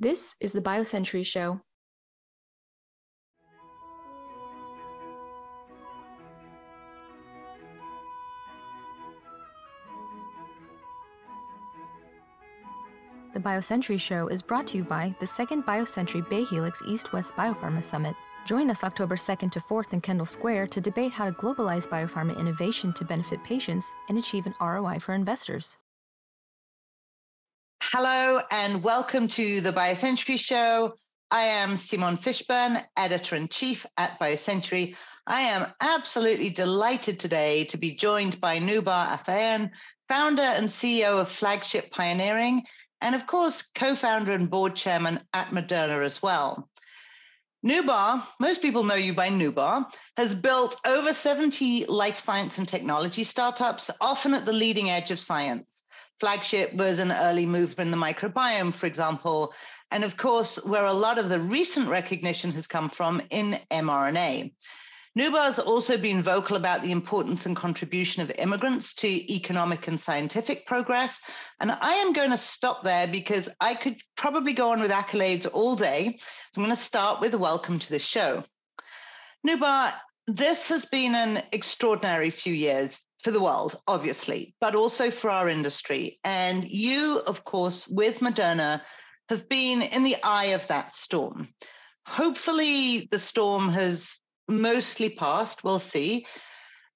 This is the BioCentury Show. The BioCentury Show is brought to you by the second BioCentury BayHelix East West Biopharma Summit. Join us October 2nd to 4th in Kendall Square to debate how to globalize biopharma innovation to benefit patients and achieve an ROI for investors. Hello and welcome to the BioCentury Show. I am Simone Fishburn, editor in chief at BioCentury. I am absolutely delighted today to be joined by Noubar Afeyan, founder and CEO of Flagship Pioneering, and of course, co founder and board chairman at Moderna as well. Noubar, most people know you by Noubar, has built over 70 life science and technology startups, often at the leading edge of science. Flagship was an early mover in the microbiome, for example, and of course, where a lot of the recent recognition has come from in mRNA. Noubar's also been vocal about the importance and contribution of immigrants to economic and scientific progress. And I am going to stop there because I could probably go on with accolades all day. So I'm going to start with a welcome to the show. Noubar, this has been an extraordinary few years for the world, obviously, but also for our industry. And you, of course, with Moderna, have been in the eye of that storm. Hopefully, the storm has mostly passed. we'll see.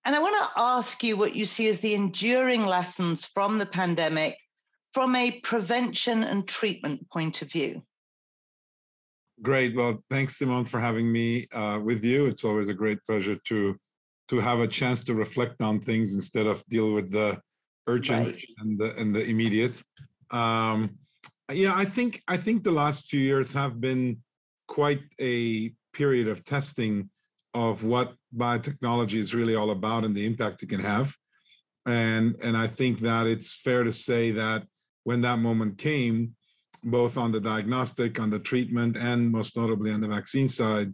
And I want to ask you what you see as the enduring lessons from the pandemic from a prevention and treatment point of view. Great. Well, thanks, Simone, for having me uh, with you. It's always a great pleasure to to have a chance to reflect on things instead of deal with the urgent right. and the and the immediate. Um, yeah, I think I think the last few years have been quite a period of testing of what biotechnology is really all about and the impact it can have. And, and I think that it's fair to say that when that moment came, both on the diagnostic, on the treatment, and most notably on the vaccine side,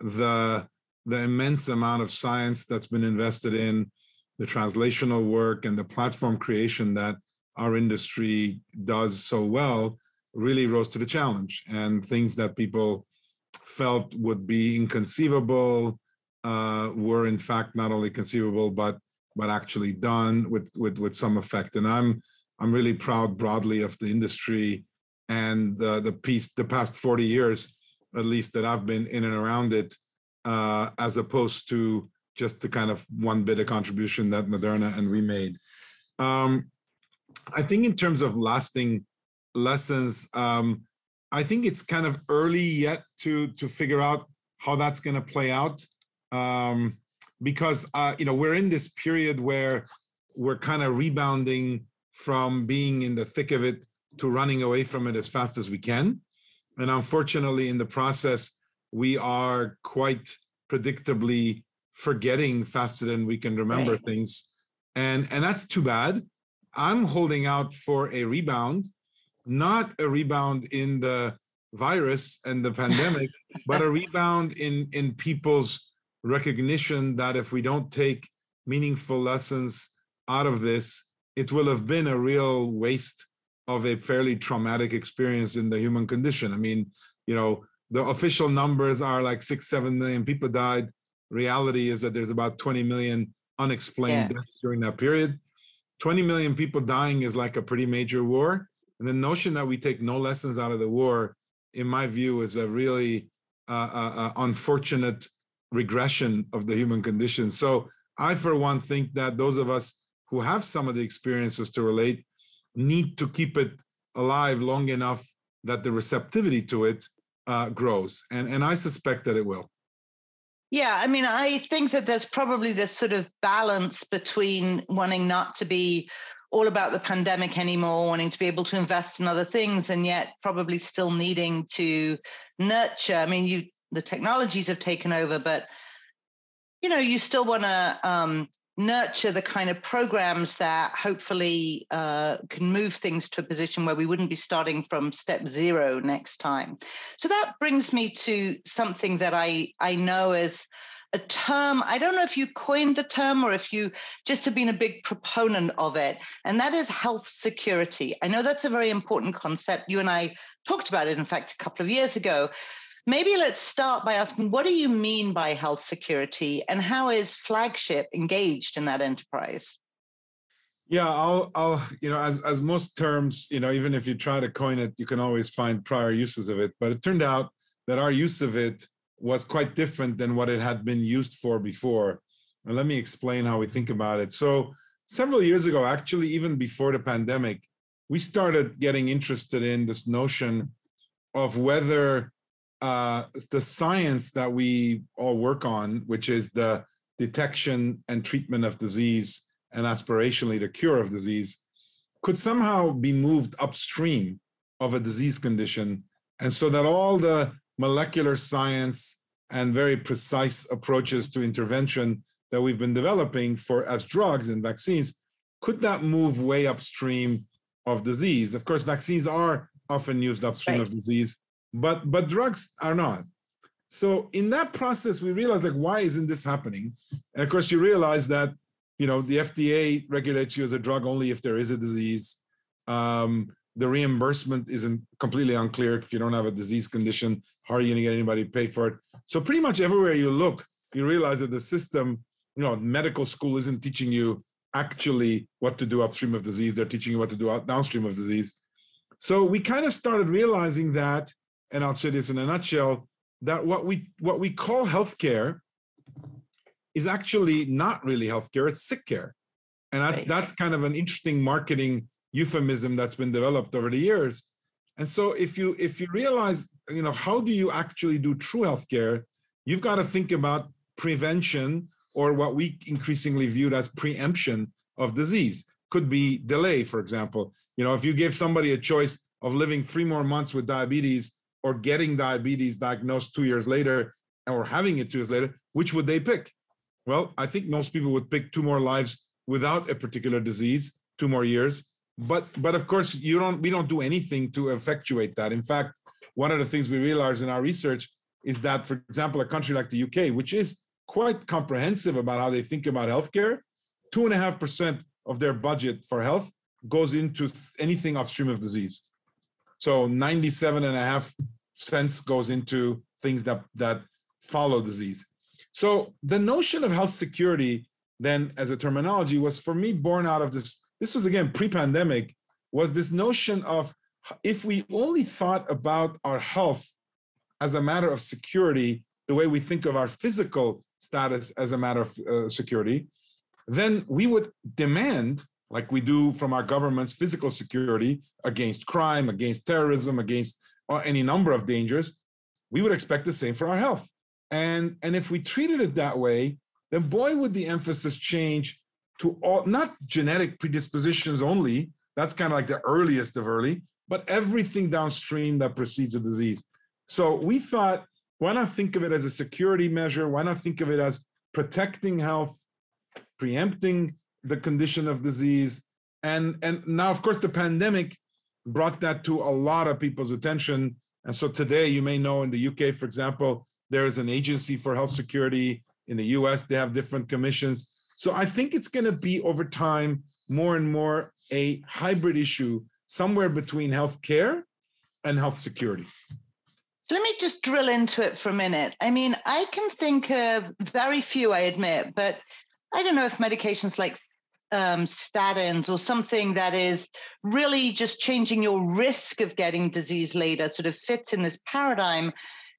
the, the immense amount of science that's been invested in the translational work and the platform creation that our industry does so well really rose to the challenge and things that people felt would be inconceivable uh, were in fact not only conceivable but but actually done with with with some effect. And I'm I'm really proud broadly of the industry and the the piece the past 40 years at least that I've been in and around it, uh, as opposed to just the kind of one bit of contribution that Moderna and we made. Um, I think in terms of lasting lessons, um, I think it's kind of early yet to to figure out how that's going to play out, um, because uh, you know we're in this period where we're kind of rebounding from being in the thick of it to running away from it as fast as we can, and unfortunately, in the process, we are quite predictably forgetting faster than we can remember right. things, and and that's too bad. I'm holding out for a rebound not a rebound in the virus and the pandemic, but a rebound in in people's recognition that if we don't take meaningful lessons out of this, it will have been a real waste of a fairly traumatic experience in the human condition. I mean, you know, the official numbers are like six, seven million people died. Reality is that there's about 20 million unexplained yeah. deaths during that period. 20 million people dying is like a pretty major war. And the notion that we take no lessons out of the war, in my view, is a really uh, uh, uh, unfortunate regression of the human condition. So I, for one, think that those of us who have some of the experiences to relate need to keep it alive long enough that the receptivity to it uh, grows. And, and I suspect that it will. Yeah, I mean, I think that there's probably this sort of balance between wanting not to be all about the pandemic anymore, wanting to be able to invest in other things, and yet probably still needing to nurture. I mean, you the technologies have taken over, but you know, you still want to um, nurture the kind of programs that hopefully uh, can move things to a position where we wouldn't be starting from step zero next time. So that brings me to something that I I know is a term. I don't know if you coined the term or if you just have been a big proponent of it, and that is health security. I know that's a very important concept. You and I talked about it, in fact, a couple of years ago. Maybe let's start by asking what do you mean by health security and how is Flagship engaged in that enterprise? Yeah, I'll, I'll, you know, as as most terms, you know, even if you try to coin it, you can always find prior uses of it. But it turned out that our use of it was quite different than what it had been used for before. And let me explain how we think about it. So several years ago, actually, even before the pandemic, we started getting interested in this notion of whether uh, the science that we all work on, which is the detection and treatment of disease and aspirationally the cure of disease could somehow be moved upstream of a disease condition. And so that all the molecular science and very precise approaches to intervention that we've been developing for as drugs and vaccines could not move way upstream of disease. Of course, vaccines are often used upstream right. of disease, but but drugs are not. So in that process, we realized like, why isn't this happening? And of course, you realize that you know, the FDA regulates you as a drug only if there is a disease. Um, the reimbursement isn't completely unclear. If you don't have a disease condition, how are you going to get anybody to pay for it? So pretty much everywhere you look, you realize that the system, you know, medical school isn't teaching you actually what to do upstream of disease. They're teaching you what to do downstream of disease. So we kind of started realizing that, and I'll say this in a nutshell, that what we what we call healthcare is actually not really healthcare, it's sick care. And that, right. that's kind of an interesting marketing euphemism that's been developed over the years. And so if you if you realize, you know, how do you actually do true healthcare, you've got to think about prevention or what we increasingly viewed as preemption of disease. Could be delay, for example. You know, if you give somebody a choice of living three more months with diabetes or getting diabetes diagnosed two years later or having it two years later, which would they pick? Well, I think most people would pick two more lives without a particular disease, two more years. But but of course, you don't. We don't do anything to effectuate that. In fact, one of the things we realized in our research is that, for example, a country like the UK, which is quite comprehensive about how they think about healthcare, two and a half percent of their budget for health goes into anything upstream of disease. So 97 and a half cents goes into things that that follow disease. So the notion of health security, then as a terminology, was for me born out of this. This was again pre-pandemic. Was this notion of if we only thought about our health as a matter of security, the way we think of our physical status as a matter of uh, security, then we would demand, like we do from our governments, physical security against crime, against terrorism, against uh, any number of dangers. We would expect the same for our health. And, and if we treated it that way, then boy, would the emphasis change to all, not genetic predispositions only, that's kind of like the earliest of early, but everything downstream that precedes a disease. So we thought, why not think of it as a security measure? Why not think of it as protecting health, preempting the condition of disease? And, and now, of course, the pandemic brought that to a lot of people's attention. And so today, you may know in the UK, for example, there is an agency for health security. In the US, they have different commissions. So I think it's going to be over time more and more a hybrid issue somewhere between healthcare and health security. Let me just drill into it for a minute. I mean, I can think of very few, I admit, but I don't know if medications like um, statins or something that is really just changing your risk of getting disease later sort of fits in this paradigm.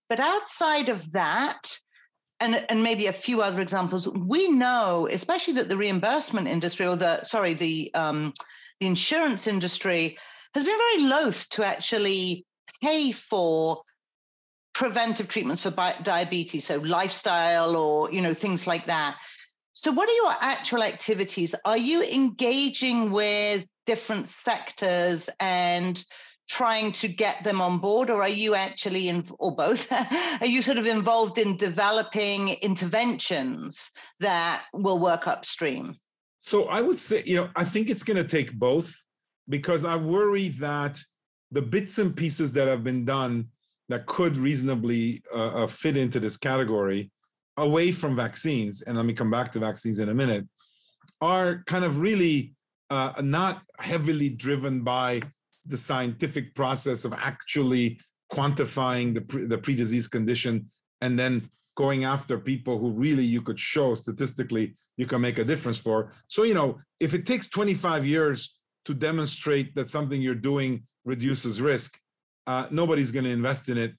But outside of that, and, and maybe a few other examples, we know, especially that the reimbursement industry or the sorry, the um, the insurance industry has been very loath to actually pay for preventive treatments for diabetes, so lifestyle or you know things like that. So, what are your actual activities? Are you engaging with different sectors and trying to get them on board or are you actually in or both are you sort of involved in developing interventions that will work upstream so i would say you know i think it's going to take both because i worry that the bits and pieces that have been done that could reasonably uh, uh, fit into this category away from vaccines, and let me come back to vaccines in a minute, are kind of really uh, not heavily driven by the scientific process of actually quantifying the, pre, the pre-disease condition and then going after people who really you could show statistically you can make a difference for. So, you know, if it takes 25 years to demonstrate that something you're doing reduces risk, uh, nobody's going to invest in it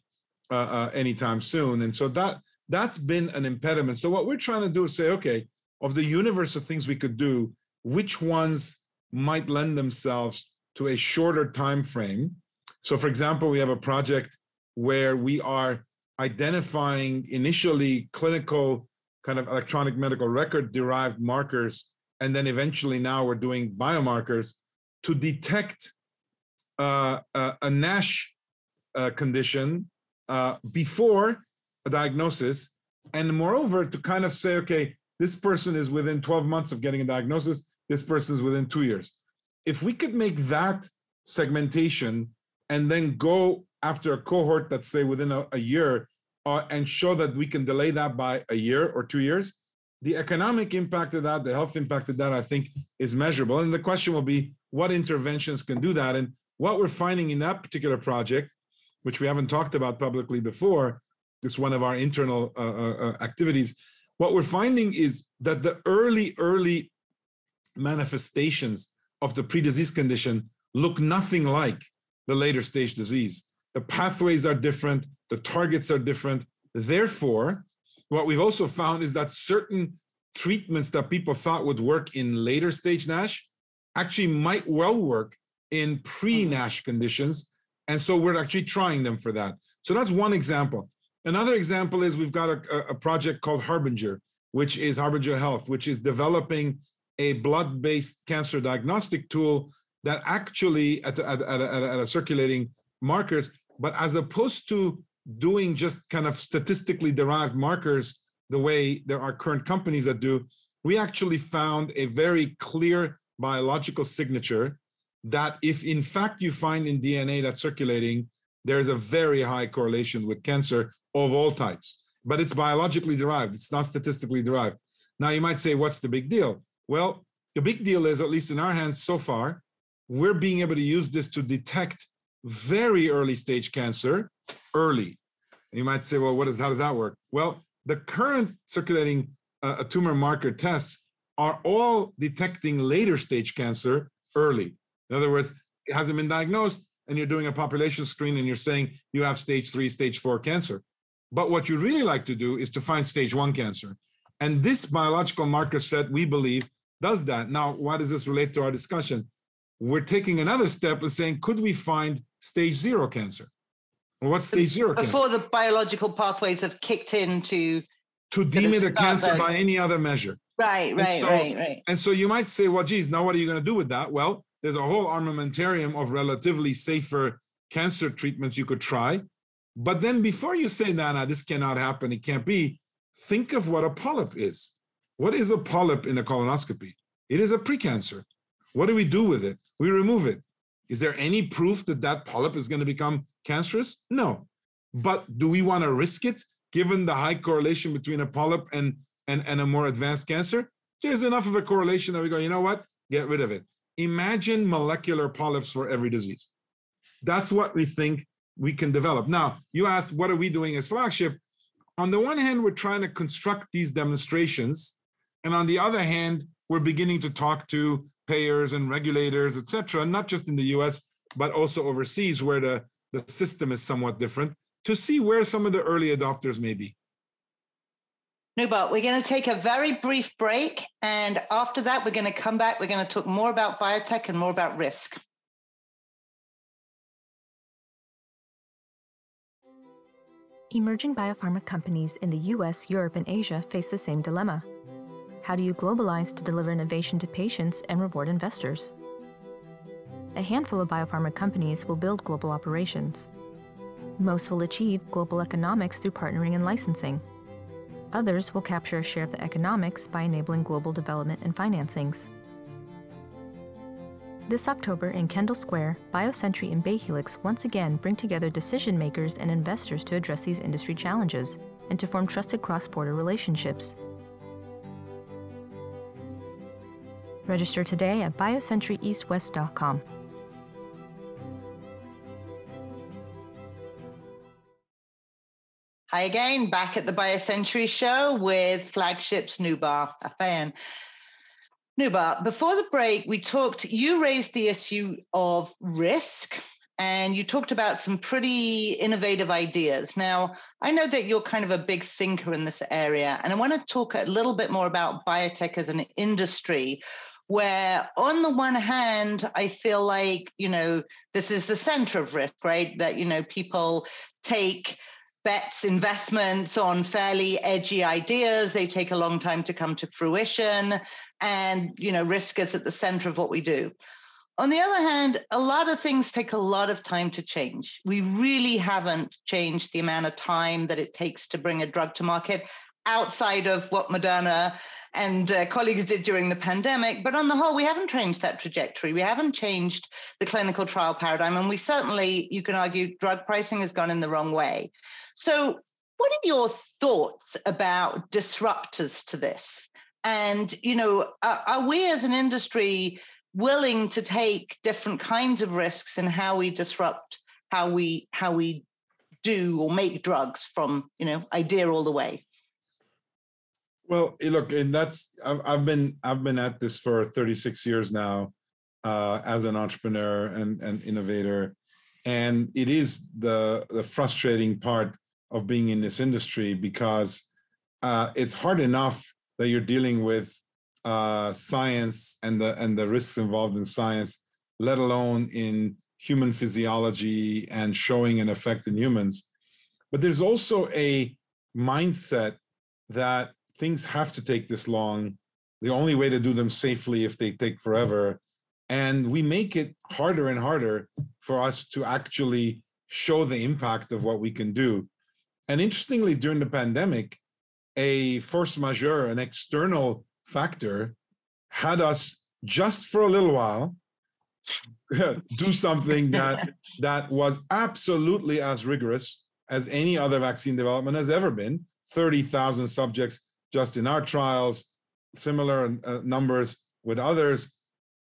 uh, uh, anytime soon. And so that that's been an impediment. So what we're trying to do is say, okay, of the universe of things we could do, which ones might lend themselves to a shorter time frame? So, for example, we have a project where we are identifying initially clinical kind of electronic medical record derived markers, and then eventually now we're doing biomarkers to detect uh, a, a, NASH uh, condition uh, before a diagnosis, and moreover to kind of say, okay, this person is within 12 months of getting a diagnosis, this person is within two years. If we could make that segmentation and then go after a cohort that's say within a, a year uh, and show that we can delay that by a year or two years, the economic impact of that, the health impact of that, I think is measurable. And the question will be what interventions can do that? And what we're finding in that particular project, which we haven't talked about publicly before, it's one of our internal uh, uh, uh activities. What we're finding is that the early, early manifestations of the pre-disease condition look nothing like the later stage disease. The pathways are different, the targets are different. Therefore, what we've also found is that certain treatments that people thought would work in later stage NASH actually might well work in pre NASH conditions. And so we're actually trying them for that. So that's one example. Another example is we've got a, a project called Harbinger, which is Harbinger Health, which is developing a blood based cancer diagnostic tool that actually, at, at, at, at a circulating markers, but as opposed to doing just kind of statistically derived markers the way there are current companies that do, we actually found a very clear biological signature that if in fact you find in DNA that's circulating, there's a very high correlation with cancer of all types. But it's biologically derived, it's not statistically derived. Now you might say, what's the big deal? Well, the big deal is, at least in our hands so far, we're being able to use this to detect very early stage cancer early. And you might say, well, what is how does that work? Well, the current circulating uh, tumor marker tests are all detecting later stage cancer early. In other words, it hasn't been diagnosed, and you're doing a population screen and you're saying you have stage three, stage four cancer. But what you really like to do is to find stage one cancer. And this biological marker set, we believe, does that. Now, why does this relate to our discussion? We're taking another step and saying, could we find stage zero cancer? Well, what's stage zero Before cancer? the biological pathways have kicked in to to deem it a cancer by any other measure. Right, right, so, right, right. And so you might say, well, geez, now what are you going to do with that? Well, there's a whole armamentarium of relatively safer cancer treatments you could try. But then before you say, no, no, this cannot happen, it can't be, think of what a polyp is. What is a polyp in a colonoscopy? It is a precancer. What do we do with it? We remove it. Is there any proof that that polyp is going to become cancerous? No. But do we want to risk it given the high correlation between a polyp and, and, and a more advanced cancer? There's enough of a correlation that we go, you know what? Get rid of it. Imagine molecular polyps for every disease. That's what we think we can develop. Now, you asked, what are we doing as flagship? On the one hand, we're trying to construct these demonstrations. And on the other hand, we're beginning to talk to payers and regulators, et cetera, not just in the US, but also overseas where the, the system is somewhat different, to see where some of the early adopters may be. Noubar, we're going to take a very brief break. And after that, we're going to come back. We're going to talk more about biotech and more about risk. Emerging biopharma companies in the US, Europe, and Asia face the same dilemma. How do you globalize to deliver innovation to patients and reward investors? A handful of biopharma companies will build global operations. Most will achieve global economics through partnering and licensing. Others will capture a share of the economics by enabling global development and financings. This October in Kendall Square, BioCentury and BayHelix once again bring together decision makers and investors to address these industry challenges and to form trusted cross border relationships. Register today at biocentury.eastwest.com. Hi again, back at the BioCentury show with flagship flagships Noubar Afeyan. Noubar, before the break, we talked, you raised the issue of risk and you talked about some pretty innovative ideas. Now, I know that you're kind of a big thinker in this area, and I want to talk a little bit more about biotech as an industry where on the one hand i feel like you know this is the center of risk right that you know people take bets investments on fairly edgy ideas. They take a long time to come to fruition. And you know risk is at the center of what we do. On the other hand a lot of things take a lot of time to change. We really haven't changed the amount of time that it takes to bring a drug to market outside of what moderna and uh, colleagues did during the pandemic. But on the whole, we haven't changed that trajectory. We haven't changed the clinical trial paradigm. And we certainly, you can argue, drug pricing has gone in the wrong way. So, what are your thoughts about disruptors to this? And, you know, are, are we as an industry willing to take different kinds of risks in how we disrupt how we how we do or make drugs from you know idea all the way well, look, and that's I've, I've been I've been at this for 36 years now, uh, as an entrepreneur and and innovator, and it is the the frustrating part of being in this industry because uh, it's hard enough that you're dealing with uh, science and the and the risks involved in science, let alone in human physiology and showing an effect in humans. But there's also a mindset that things have to take this long. The only way to do them safely if they take forever. And we make it harder and harder for us to actually show the impact of what we can do. And interestingly, during the pandemic, a force majeure, an external factor, had us just for a little while do something that that was absolutely as rigorous as any other vaccine development has ever been 30,000 subjects just in our trials, similar uh, numbers with others.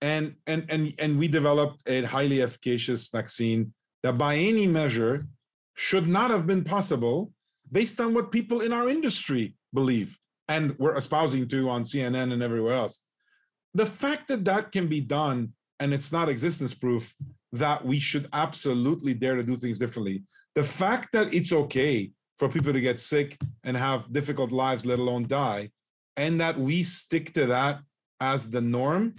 And, and, and, and we developed a highly efficacious vaccine that by any measure should not have been possible based on what people in our industry believe and we're espousing to on CNN and everywhere else. The fact that that can be done and it's not existence proof that we should absolutely dare to do things differently. The fact that it's okay for people to get sick and have difficult lives, let alone die, and that we stick to that as the norm,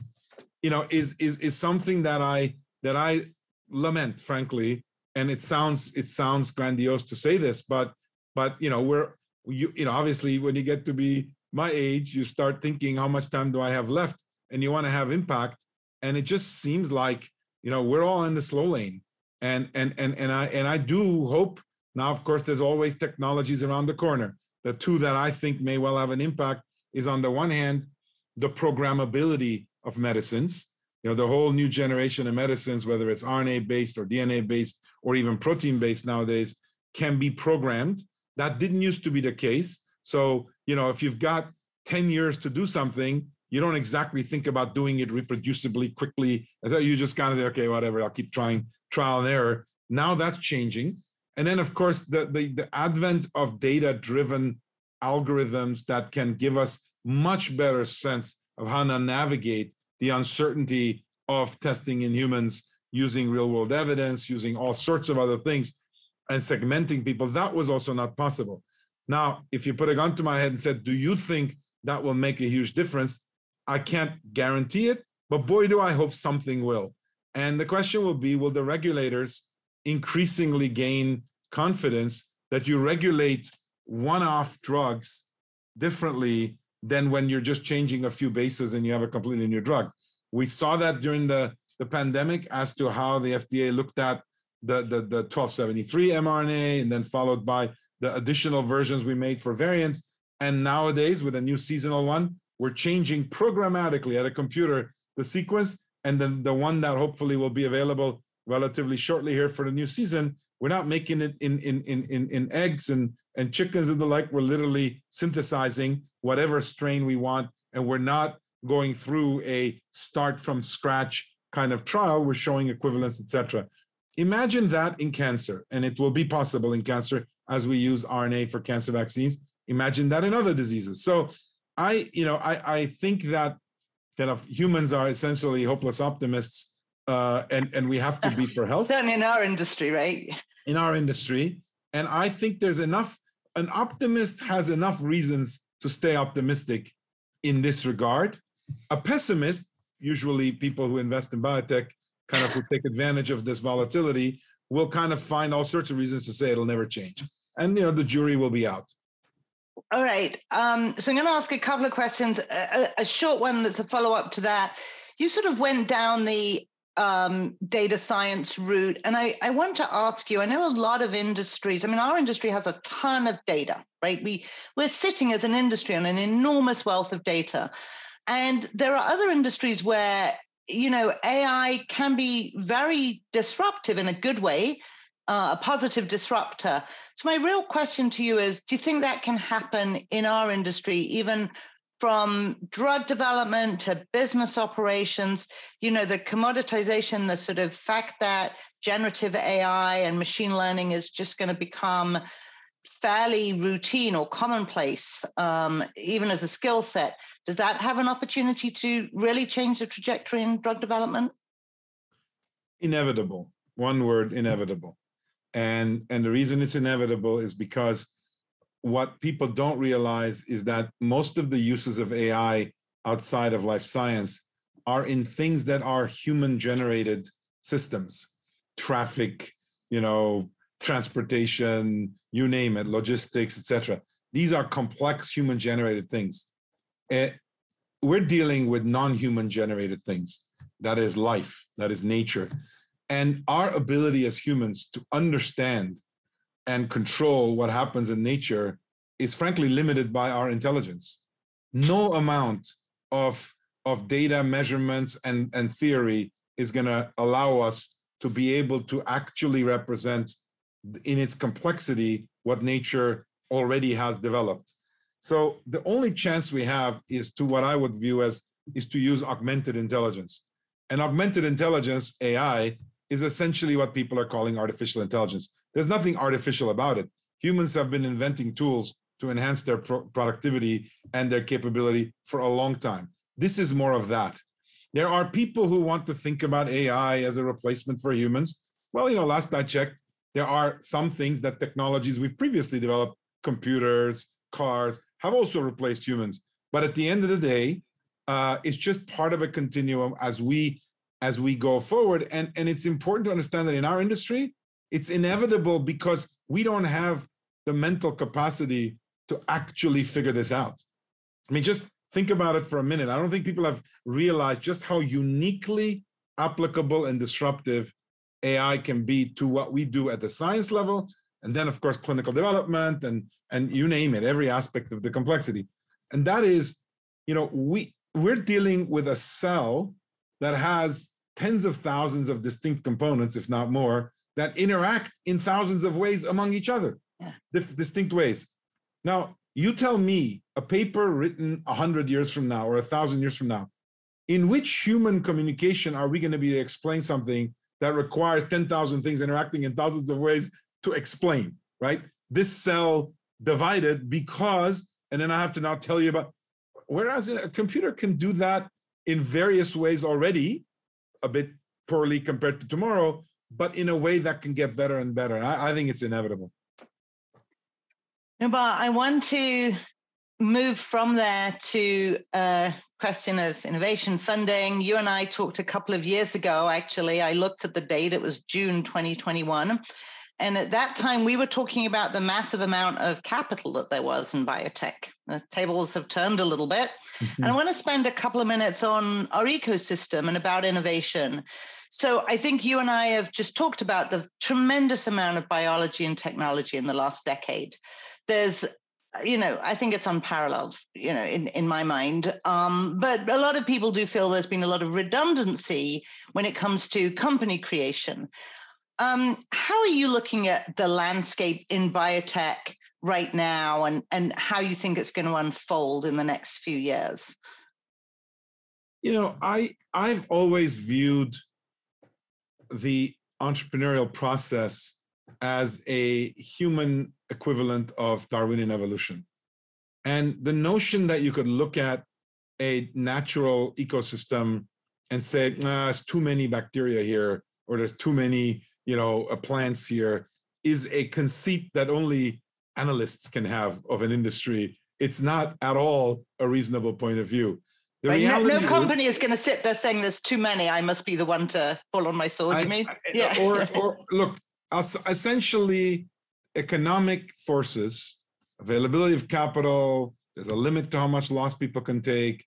you know, is is is something that I that I lament, frankly. And it sounds it sounds grandiose to say this, but but you know, we're you you know, obviously when you get to be my age, you start thinking how much time do I have left, and you want to have impact, and it just seems like you know we're all in the slow lane, and and and and I and I do hope now, of course, there's always technologies around the corner. The two that I think may well have an impact is on the one hand, the programmability of medicines. You know, the whole new generation of medicines, whether it's RNA based or DNA based or even protein based nowadays, can be programmed. That didn't used to be the case. So, you know, if you've got 10 years to do something, you don't exactly think about doing it reproducibly quickly. As you just kind of say, okay, whatever, I'll keep trying trial and error. Now that's changing. And then, of course, the, the, the advent of data driven algorithms that can give us much better sense of how to navigate the uncertainty of testing in humans using real world evidence, using all sorts of other things, and segmenting people. That was also not possible. Now, if you put a gun to my head and said, Do you think that will make a huge difference? I can't guarantee it, but boy, do I hope something will. And the question will be Will the regulators increasingly gain confidence that you regulate one-off drugs differently than when you're just changing a few bases and you have a completely new drug. We saw that during the, the pandemic as to how the FDA looked at the, the, the 1273 mRNA and then followed by the additional versions we made for variants. And nowadays, with a new seasonal one, we're changing programmatically at a computer the sequence and then the one that hopefully will be available relatively shortly here for the new season. We're not making it in in in in, in eggs and and chickens and the like, we're literally synthesizing whatever strain we want, and we're not going through a start from scratch kind of trial. We're showing equivalence, etc. Imagine that in cancer, and it will be possible in cancer as we use RNA for cancer vaccines. Imagine that in other diseases. So I, you know, I, I think that kind of humans are essentially hopeless optimists, uh, and and we have to be for health. Certainly in our industry, right? In our industry, and I think there's enough. An optimist has enough reasons to stay optimistic in this regard. A pessimist, usually people who invest in biotech, kind of who take advantage of this volatility, will kind of find all sorts of reasons to say it'll never change. And you know, the jury will be out. All right. Um, so I'm going to ask a couple of questions. A, a short one that's a follow up to that. You sort of went down the um, data science route, and I, I want to ask you. I know a lot of industries. I mean, our industry has a ton of data, right? We we're sitting as an industry on an enormous wealth of data, and there are other industries where you know AI can be very disruptive in a good way uh, a positive disruptor. So, my real question to you is do you think that can happen in our industry, even from drug development to business operations? You know, the commoditization, the sort of fact that generative AI and machine learning is just going to become fairly routine or commonplace, um, even as a skill set. Does that have an opportunity to really change the trajectory in drug development? Inevitable. One word, inevitable and and the reason it's inevitable is because what people don't realize is that most of the uses of ai outside of life science are in things that are human generated systems. Traffic you know transportation you name it logistics etc these are complex human generated things. And eh, we're dealing with non-human generated things. That is life. That is nature. And our ability as humans to understand and control what happens in nature is frankly limited by our intelligence. No amount of, of data measurements and, and theory is going to allow us to be able to actually represent in its complexity what nature already has developed. So the only chance we have is to what I would view as is to use augmented intelligence. And augmented intelligence, AI, is essentially what people are calling artificial intelligence. There's nothing artificial about it. Humans have been inventing tools to enhance their pro- productivity and their capability for a long time. This is more of that. There are people who want to think about AI as a replacement for humans. Well, you know, last I checked, there are some things that technologies we've previously developed, computers, cars, have also replaced humans. But at the end of the day, uh, it's just part of a continuum as we as we go forward. And, and it's important to understand that in our industry, it's inevitable because we don't have the mental capacity to actually figure this out. I mean, just think about it for a minute. I don't think people have realized just how uniquely applicable and disruptive AI can be to what we do at the science level. And then, of course, clinical development and, and you name it, every aspect of the complexity. And that is, you know, we, we're dealing with a cell that has tens of thousands of distinct components, if not more, that interact in thousands of ways among each other, yeah. dif- distinct ways. Now, you tell me a paper written 100 years from now or 1,000 years from now, in which human communication are we going to be to explain something that requires 10,000 things interacting in thousands of ways to explain, right? This cell divided because, and then I have to now tell you about, whereas a computer can do that in various ways already, a bit poorly compared to tomorrow, but in a way that can get better and better. And I, I think it's inevitable. No, but I want to move from there to a question of innovation funding. You and I talked a couple of years ago, actually. I looked at the date, it was June 2021. And at that time, we were talking about the massive amount of capital that there was in biotech. The tables have turned a little bit. Mm-hmm. And I want to spend a couple of minutes on our ecosystem and about innovation. So I think you and I have just talked about the tremendous amount of biology and technology in the last decade. There's you know, I think it's unparalleled, you know, in, in my mind. Um, but a lot of people do feel there's been a lot of redundancy when it comes to company creation. Um, how are you looking at the landscape in biotech right now and, and how you think it's going to unfold in the next few years? You know, I I've always viewed the entrepreneurial process as a human equivalent of Darwinian evolution. And the notion that you could look at a natural ecosystem and say, nah, there's too many bacteria here, or there's too many, you know, uh, plants here, is a conceit that only analysts can have of an industry. It's not at all a reasonable point of view. The right. no, no company is, is, going to sit there saying there's too many. I must be the one to fall on my sword. I, you mean? I, yeah. Or, or look, essentially, economic forces, availability of capital. There's a limit to how much loss people can take.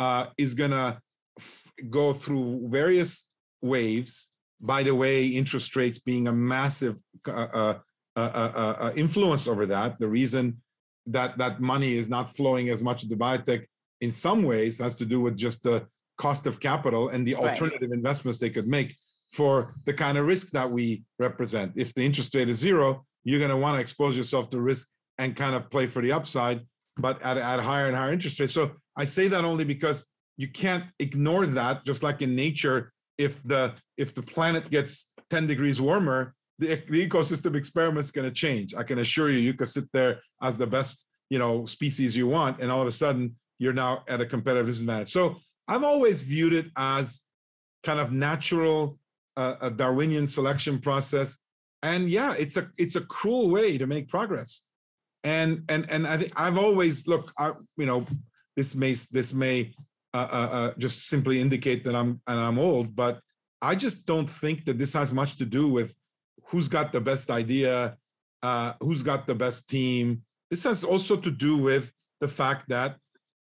Uh, is going to f- go through various waves. By the way, interest rates being a massive uh, uh, uh, uh, uh influence over that. The reason that that money is not flowing as much to biotech in some ways has to do with just the cost of capital and the alternative right. investments they could make for the kind of risk that we represent. If the interest rate is zero, you're going to want to expose yourself to risk and kind of play for the upside, but at, at higher and higher interest rates. So I say that only because you can't ignore that. Just like in nature, if the if the planet gets 10 degrees warmer, the, the ecosystem experiment is going to change. I can assure you, you could sit there as the best you know species you want, and all of a sudden you're now at a competitive disadvantage. So I've always viewed it as kind of natural, uh, a Darwinian selection process. And yeah, it's a it's a cruel way to make progress. And and and I think I've always look, I, you know, this may this may uh, uh, uh, just simply indicate that I'm and I'm old, but I just don't think that this has much to do with who's got the best idea, uh, who's got the best team. This has also to do with the fact that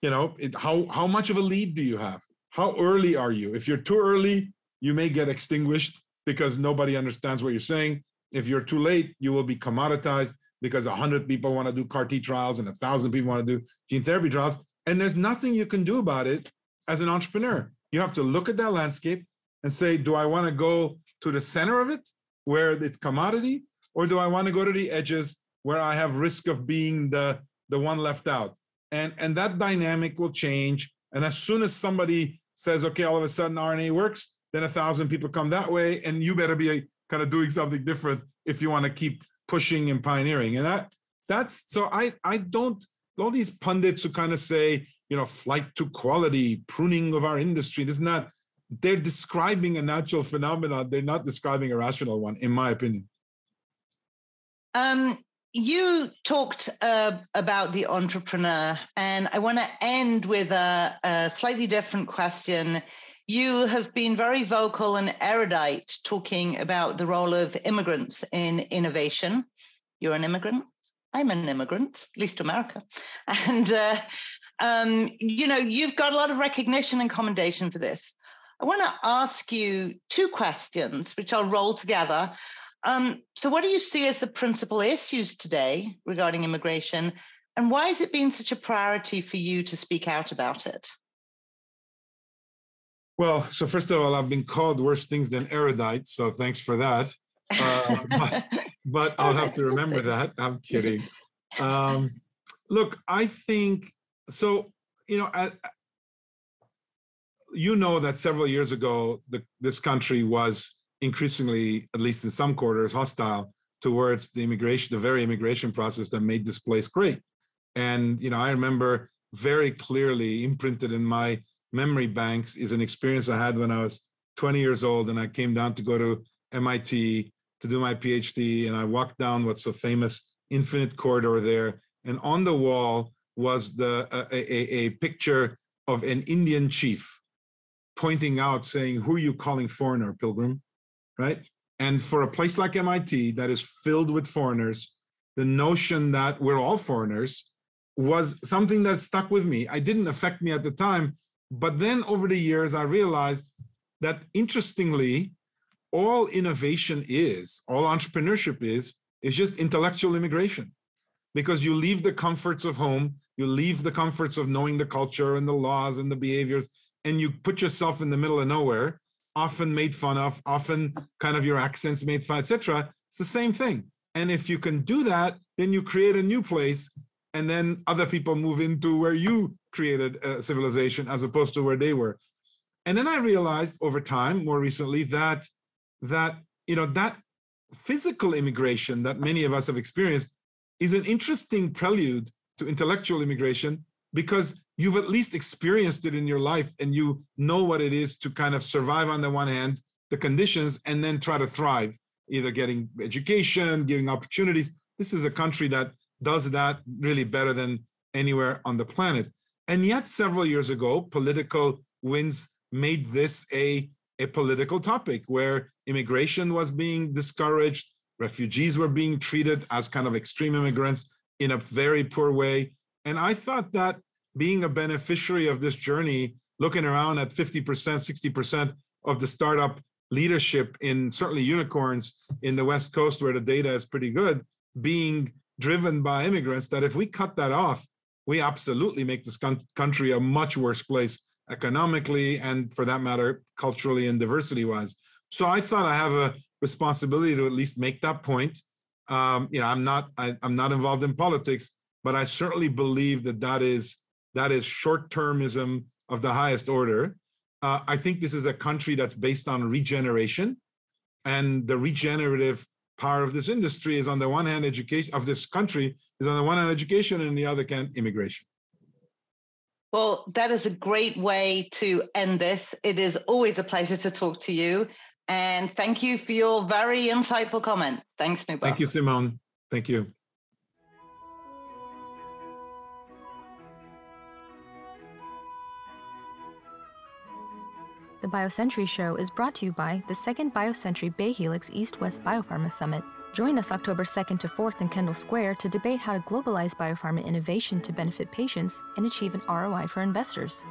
you know it, how how much of a lead do you have? How early are you? If you're too early you may get extinguished because nobody understands what you're saying. If you're too late you will be commoditized because 100 people want to do CAR-T trials and 1000 people want to do gene therapy trials. And there's nothing you can do about it as an entrepreneur. You have to look at that landscape and say do i want to go to the center of it where it's commodity or do i want to go to the edges where i have risk of being the the one left out and and that dynamic will change. And as soon as somebody says okay all of a sudden rna works then a thousand people come that way and you better be a, kind of doing something different if you want to keep pushing and pioneering. And that that's so i i don't all these pundits who kind of say you know flight to quality pruning of our industry this is not they're describing a natural phenomenon. They're not describing a rational one in my opinion. Um, you talked uh, about the entrepreneur, and I want to end with a, a, slightly different question. You have been very vocal and erudite talking about the role of immigrants in innovation. You're an immigrant. I'm an immigrant, at least to America. And, uh, um, you know, you've got a lot of recognition and commendation for this. I want to ask you two questions, which I'll roll together. Um, so, what do you see as the principal issues today regarding immigration, and why has it been such a priority for you to speak out about it? Well, so first of all, I've been called worse things than erudite, so thanks for that. Uh, but, but, I'll have to remember that. I'm kidding. Um, look, I think so. You know, I, you know that several years ago, the, this country was increasingly, at least in some quarters, hostile towards the immigration, the very immigration process that made this place great. And you know, I remember very clearly imprinted in my memory banks is an experience I had when I was 20 years old, and I came down to go to MIT to do my PhD, and I walked down what's a famous infinite corridor there, and on the wall was the a, a, a picture of an Indian chief pointing out, saying, "Who are you calling foreigner, pilgrim?" Right? And for a place like MIT that is filled with foreigners, the notion that we're all foreigners was something that stuck with me. It didn't affect me at the time, but then over the years, I realized that interestingly, all innovation is, all entrepreneurship is, is just intellectual immigration. Because you leave the comforts of home, you leave the comforts of knowing the culture and the laws and the behaviors, and you put yourself in the middle of nowhere often made fun of, often kind of your accents made fun, etc. It's the same thing. And if you can do that, then you create a new place and then other people move into where you created a civilization as opposed to where they were. And then I realized over time, more recently, that that you know that physical immigration that many of us have experienced is an interesting prelude to intellectual immigration because you've at least experienced it in your life and you know what it is to kind of survive on the one hand the conditions and then try to thrive either getting education giving opportunities. This is a country that does that really better than anywhere on the planet. And yet several years ago political winds made this a, a political topic where immigration was being discouraged refugees were being treated as kind of extreme immigrants in a very poor way. And i thought that being a beneficiary of this journey, looking around at 50%, 60% of the startup leadership in certainly unicorns in the West Coast, where the data is pretty good, being driven by immigrants, that if we cut that off, we absolutely make this country a much worse place economically and for that matter, culturally and diversity wise. So I thought I have a responsibility to at least make that point. Um, you know, I'm not I, I'm not involved in politics, but I certainly believe that that is that is short termism of the highest order. Uh, I think this is a country that's based on regeneration. And the regenerative power of this industry is on the one hand, education of this country is on the one hand, education, and the other hand, immigration. Well, that is a great way to end this. It is always a pleasure to talk to you. And thank you for your very insightful comments. Thanks, Noubar. Thank you, Simone. Thank you. The BioCentury Show is brought to you by the second BioCentury BayHelix East West Biopharma Summit. Join us October 2nd to 4th in Kendall Square to debate how to globalize biopharma innovation to benefit patients and achieve an ROI for investors.